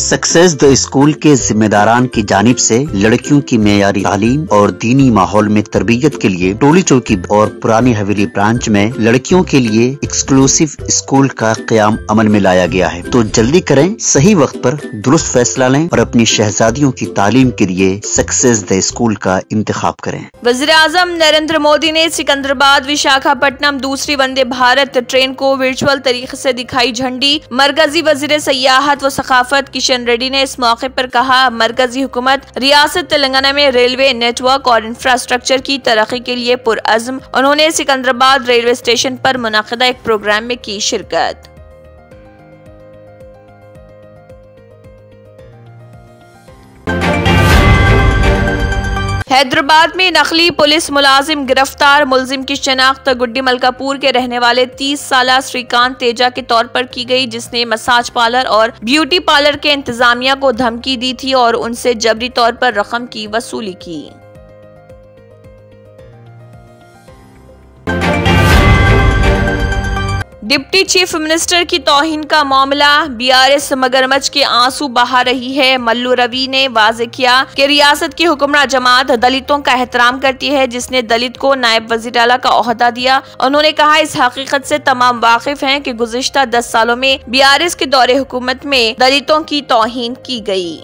Success the school के जिम्मेदारान की जानिब से लड़कियों की मैारी तालीम और दीनी माहौल में तरबियत के लिए टोली चौकी और पुरानी हवेली ब्रांच में लड़कियों के लिए एक्सक्लूसिव स्कूल का क्याम अमल में लाया गया है। तो जल्दी करें, सही वक्त पर दुरुस्त फैसला लें और अपनी शहजादियों की तालीम के लिए सक्सेस द स्कूल का इंतखब करें। वजी आज़म नरेंद्र मोदी ने सिकंदराबाद विशाखापट्टनम दूसरी वंदे भारत ट्रेन को वर्चुअल तरीके ऐसी दिखाई झंडी। मरकजी वज़ीर सयाहत व सकाफत किशन रेड्डी ने इस मौके पर कहा, मरकजी हुकूमत रियासत तेलंगाना में रेलवे नेटवर्क और इंफ्रास्ट्रक्चर की तरक्की के लिए पुरजम उन्होंने सिकंदराबाद रेलवे स्टेशन पर मुनदा एक प्रोग्राम में की शिरकत। हैदराबाद में नकली पुलिस मुलाजिम गिरफ़्तार। मुलजिम की शनाख्त गुड्डी मलकापुर के रहने वाले 30 साल श्रीकांत तेजा के तौर पर की गई, जिसने मसाज पार्लर और ब्यूटी पार्लर के इंतजामिया को धमकी दी थी और उनसे जबरी तौर पर रकम की वसूली की। डिप्टी चीफ मिनिस्टर की तोहिन का मामला, बीआरएस मगरमच्छ के आँसू बहा रही है। मल्लू रवि ने वाजे किया कि रियासत की हुक्मरान जमात दलितों का एहतराम करती है, जिसने दलित को नायब वज़ीर अला का अहदा दिया। उन्होंने कहा, इस हकीकत से तमाम वाकिफ हैं कि गुजशत दस सालों में बीआरएस के दौरे हुकूमत में दलितों की तोहिन की गई।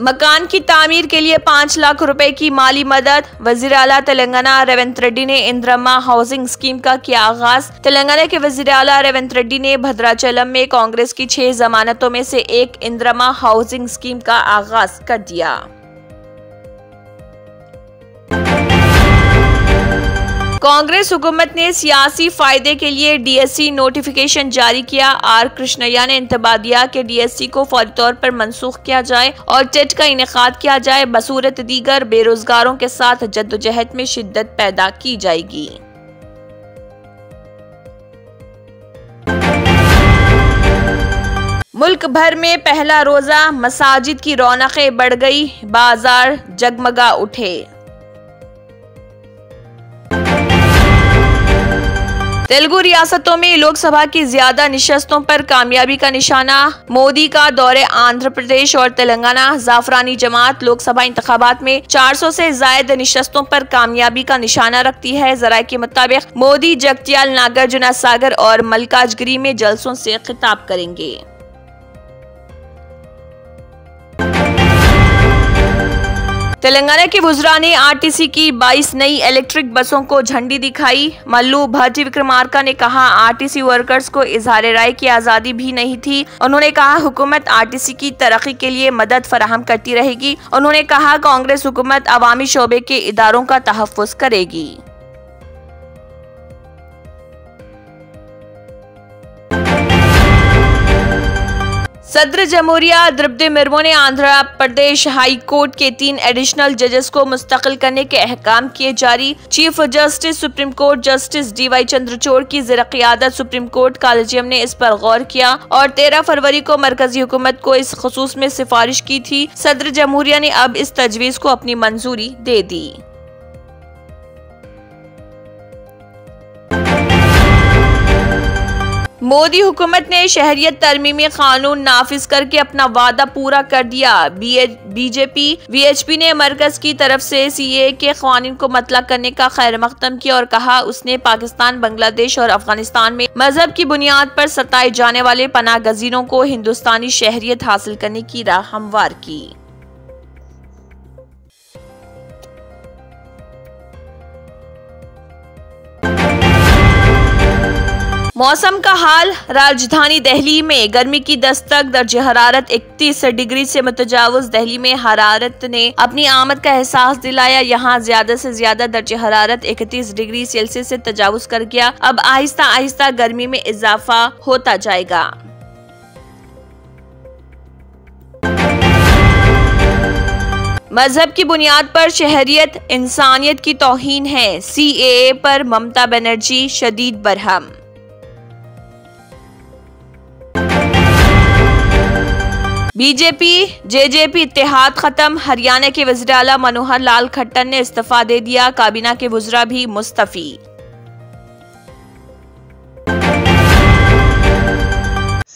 मकान की तामीर के लिए पाँच लाख रुपए की माली मदद। वज़ीर अला तेलंगाना रेवंत रेड्डी ने इंद्रमा हाउसिंग स्कीम का किया आगाज़। तेलंगाना के वज़ीर अला रेवंत रेड्डी ने भद्राचलम में कांग्रेस की छह जमानतों में से एक इंद्रमा हाउसिंग स्कीम का आगाज़ कर दिया। कांग्रेस हुकूमत ने सियासी फ़ायदे के लिए डीएससी नोटिफिकेशन जारी किया। आर कृष्णैया ने इंतबा दिया कि डीएससी को फौरी तौर पर मनसूख किया जाए और टेट का इनका किया जाए। बसूरत दीगर बेरोजगारों के साथ जद्दोजहद में शिद्दत पैदा की जाएगी। मुल्क भर में पहला रोजा मसाजिद की रौनकें बढ़ गई। बाज़ार जगमगा उठे। तेलुगु रियासतों में लोकसभा की ज़्यादा निशस्तों पर कामयाबी का निशाना। मोदी का दौरे आंध्र प्रदेश और तेलंगाना। जाफरानी जमात लोकसभा इंतबात में 400 से जायद निशस्तों पर कामयाबी का निशाना रखती है। जराये के मुताबिक मोदी, जगतियाल, नागार्जुना सागर और मलकाजगिरी में जलसों से खिताब करेंगे। तेलंगाना के बुजरा ने आरटीसी की 22 नई इलेक्ट्रिक बसों को झंडी दिखाई। मल्लू भट्टी विक्रमार्का ने कहा, आरटीसी वर्कर्स को इजहार राय की आज़ादी भी नहीं थी। उन्होंने कहा, हुकूमत आरटीसी की तरक्की के लिए मदद फराहम करती रहेगी। उन्होंने कहा, कांग्रेस हुकूमत अवामी शोबे के इदारों का तहफ़ करेगी। सदर जमहूरिया द्रौपदी मुर्मू ने आंध्र प्रदेश हाई कोर्ट के तीन एडिशनल जजेस को मुस्तकिल करने के अहकाम किए जारी। Chief justice, supreme court justice D Y Chandrachud की जिर क्यादत सुप्रीम कोर्ट कॉलेजियम ने इस पर गौर किया और तेरह फरवरी को मरकजी हुकूमत को इस खसूस में सिफारिश की थी। सदर जमहूरिया ने अब इस तजवीज को अपनी मंजूरी दे दी। मोदी हुकूमत ने शहरियत तरमीमी कानून नाफिज करके अपना वादा पूरा कर दिया। बीजेपी, वीएचपी ने मरकज की तरफ़ से सीए के कानून को मतला करने का खैर मकदम किया और कहा, उसने पाकिस्तान, बांग्लादेश और अफ़गानिस्तान में मज़हब की बुनियाद पर सताए जाने वाले पनाह गजीरों को हिंदुस्तानी शहरियत हासिल करने की राह हमवार की। मौसम का हाल राजधानी दिल्ली में। गर्मी की दस्तक, दर्ज हरारत 31 डिग्री से मुतजावज। दिल्ली में हरारत ने अपनी आमद का एहसास दिलाया। यहाँ ज़्यादा से ज़्यादा दर्ज हरारत 31 डिग्री सेल्सियस से तजावज कर गया। अब आहिस्ता आहिस्ता गर्मी में इजाफा होता जाएगा। मज़हब की बुनियाद पर शहरियत, इंसानियत की तोहिन है। सी ए पर ममता बनर्जी, शदीद बरहम। बीजेपी, जेजेपी इतिहाद खत्म, हरियाणा के वज़ीर मनोहर लाल खट्टर ने इस्तीफा दे दिया, काबीना के वजरा भी मुस्तफ़ी।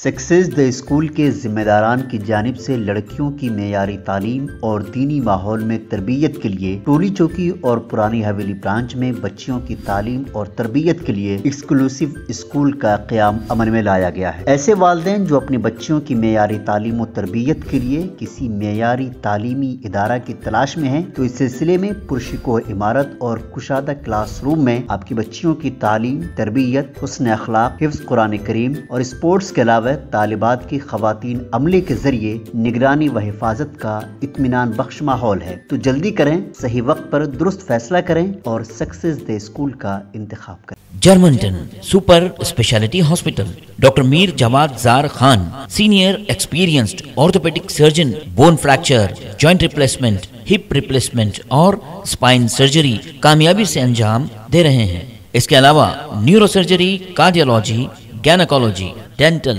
सक्सेस द स्कूल के जिम्मेदारान की जानब से लड़कियों की मैारी तालीम और दीनी माहौल में तरबियत के लिए टोली चौकी और पुरानी हवेली ब्रांच में बच्चियों की तालीम और तरबियत के लिए एक्सक्लूसिव स्कूल का क्याम अमल में लाया गया है। ऐसे वालदे जो अपनी बच्चियों की मेयारी तालीम और तरबियत के लिए किसी मैारी तालीमी इदारा की तलाश में है तो इस सिलसिले में पुरशिको इमारत और कुशादा क्लास रूम में आपकी बच्चियों की तालीम, तरबियत हुसन अखलाक हिफ्स कुरान करीम और स्पोर्ट्स के अलावा तालिबात की खातन अमले के ज़रिए निगरानी व हिफाजत का इतमान बख्श माहौल है। तो जल्दी करें, सही वक्त पर दुरुस्त फैसला करें और सक्सेस द स्कूल का इंतखब करें। Germanten super speciality hospital, doctor Mir Jawad Zar Khan, senior experienced orthopaedic surgeon, bone fracture, joint replacement, hip replacement और स्पाइन सर्जरी कामयाबी से अंजाम दे रहे हैं। इसके अलावा neuro surgery cardiology, gynaecology, dental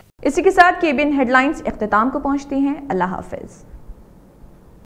इसी के साथ केबिन हेडलाइंस अख्ताम को पहुँचती हैं। अल्लाह हाफिज़।